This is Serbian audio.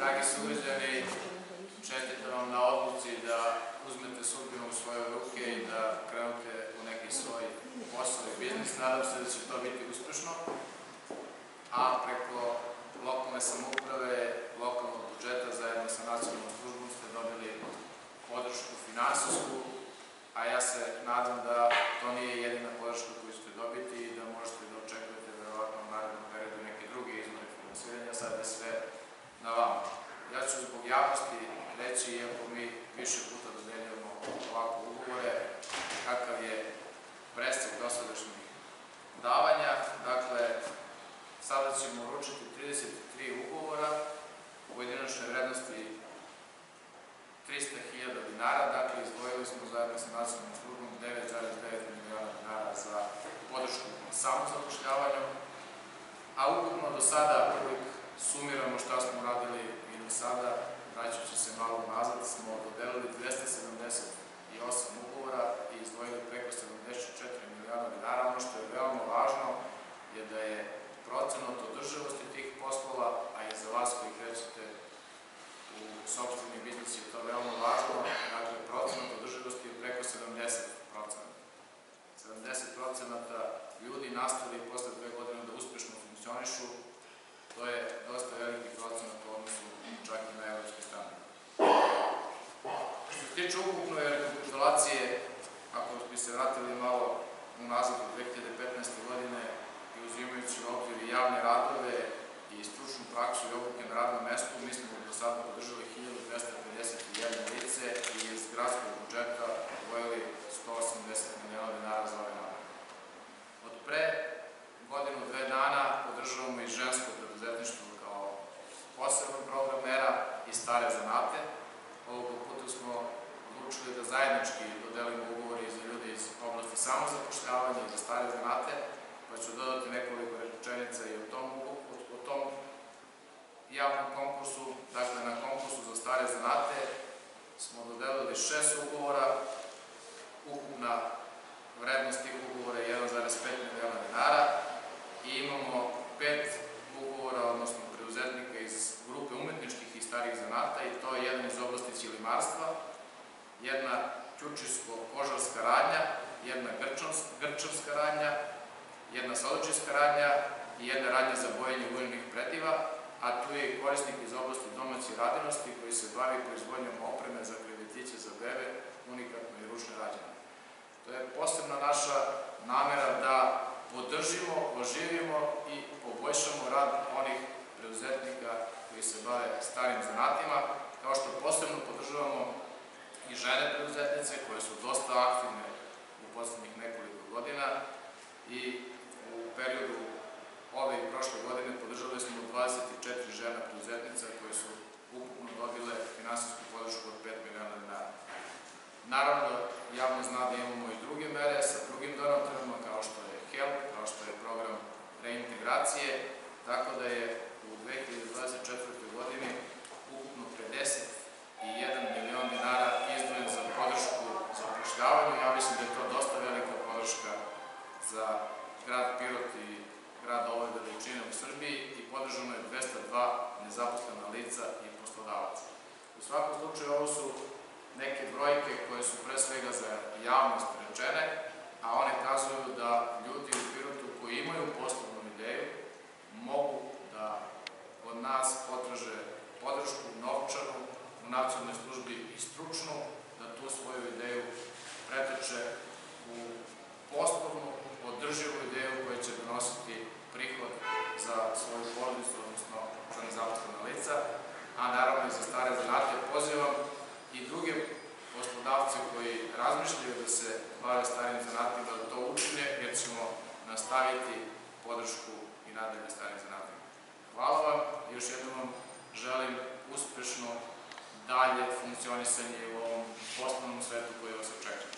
Dragi sugrađani, čestitam vam na odluci da uzmete sudbinu u svoje ruke i da krenete u neki svoj posao i biznis. Nadam se da će to biti uspešno, a preko lokalne samouprave, lokalnog budžeta zajedno sa nacionalnom službom ste dobili podršku finansijsku, a ja se nadam da to nije jedina podrška koju ćete dobiti i da možete da očekujete verovatno u narednom periodu neke druge izvore finansiranja, sad je sve na vama. Ja ću zbog javnosti reći, iako mi više puta dodeljujemo ovako ugovore, kakav je presek dosadašnjih davanja. Dakle, sada ćemo uručiti 33 ugovora u pojedinačnoj vrednosti 300.000 dinara, dakle izdvojili smo zajedno sa nacionalnom službom 9,9 miliona dinara za podršku samozapošljavanju, a ukupno do sada uvijek sumiramo šta smo uradili i do sada, vraćajući se malo nazad, smo dodelili 278 ugovora i izdvojili preko 74 miliona dinara. Ono što je veoma važno je da je procenot održivosti tih poslova, a i za vas koji krećete u sobstveni biznis je to veoma važno, dakle procenot održivosti je preko 70 70 ljudi nastali posle dve godine da uspešno funkcionišu, to je dosta veliki procenat u odnosu čak i na evropske strane. Što se tiče ukupne rekapitulacije, ako bi se vratili malo unazad od 2015. godine i uzimajući u obzir javne radove i stručnu praksu i obuke na radnom mestu, mi smo do sada podržali 1251 lice i iz gradskog budžeta odvojili 180 miliona dinara za ove namere. Od pre godinu, dve dana podržavamo i žensko preduzetništvo kao poseban program mera i stare zanate. Ovog puta smo odlučili da zajednički dodelimo ugovori za ljude iz oblasti samozapošljavanja i za stare zanate, pa ću dodati nekoliko rečenica i o tom, o tom javnom konkursu. Dakle, na konkursu za stare zanate smo dodelili šest ugovora, a tu je i korisnik iz oblasti domaće radinosti koji se bavi proizvodnjom opreme za kreditiće za bebe, unikatno i ručne rađene. To je posebna naša namera da podržimo, oživimo i poboljšamo rad onih preuzetnika koji se bave starim zanatima, kao što posebno podržavamo i žene preuzetnice koje su dosta aktivne u poslednjih nekoliko godina i u periodu ove i prošle godine podržali smo 24 žena preuzetnica koje su ukupno dobile finansijsku podršku od 5 miliona dinara. Naravno, javno zna da imamo i druge mere sa drugim donatorima, kao što je HELP, kao što je program reintegracije, tako da je u 2024. godini ukupno 51 milion dinara izdvojen za podršku za upošljavanju. Ja mislim da je to dosta velika podrška za grad Pirot i grad ove veličine u Srbiji i podržano je 202 nezaposlena lica i poslodavaca. U svakom slučaju ovo su neke brojke koje su pre svega za javnost rečene, a one kazuju da ljudi u Pirotu koji imaju poslovnu ideju mogu da od nas potraže podršku novčanu u nacionalnoj službi i stručnu, da tu svoju ideju preteče u poslovnu, održivu ideju koja će donositi prihod za svoju porodicu, odnosno za nezaposlena lica, a naravno i za stare zanate pozivam i druge poslodavce koji razmišljaju da se bave starim zanatima da to učine, jer ćemo nastaviti podršku i nadalje starim zanatima. Hvala vam i još jednom vam želim uspešno dalje funkcionisanje u ovom poslovnom svetu koji vas očekuje.